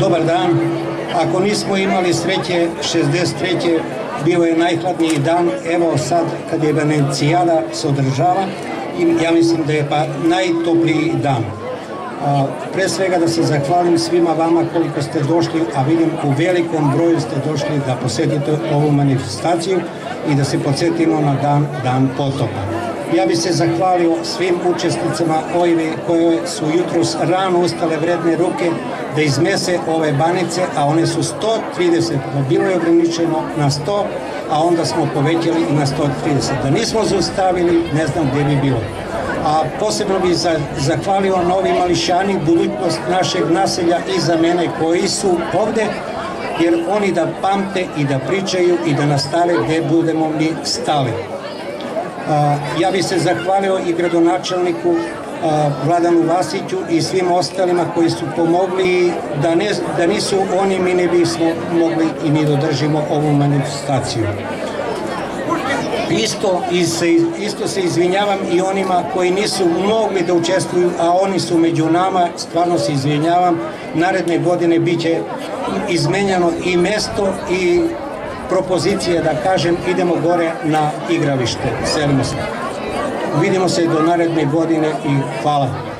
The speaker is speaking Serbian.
Добар дан. Ако нисмо имали среќе, 63 била е најхладниот дан, ево сад каде Венецијада се одржава и ја мислам да е па најтопли дан. А, пре свега да се захвалим свима вама колико сте дошли, а видим у великом броју сте дошли да посетите ову манифестацију и да се подсетимо на дан, дан потопа. Ja bih se zahvalio svim učesnicama OIVE koje su jutros rano ustale vredne ruke da izmese ove banice, a one su 130, bilo je ograničeno na 100, a onda smo povećali i na 130. Da nismo zaustavili, ne znam gdje bi bilo. A posebno bih zahvalio Novi Mališani, budućnost našeg naselja i za mene koji su ovde, jer oni da pamte i da pričaju i da nastave gde budemo mi stali. Ja bih se zahvalio i gradonačelniku Vladanu Vasiću i svim ostalima koji su pomogli da, ne, da nisu oni mi ne bismo mogli i mi dodržimo ovu manifestaciju. Isto, isto se izvinjavam i onima koji nisu mogli da učestvuju, a oni su među nama, stvarno se izvinjavam, naredne godine bit će izmenjano i mesto i propozicije da kažem idemo gore na igralište, selimo se. Vidimo se do naredne godine i hvala.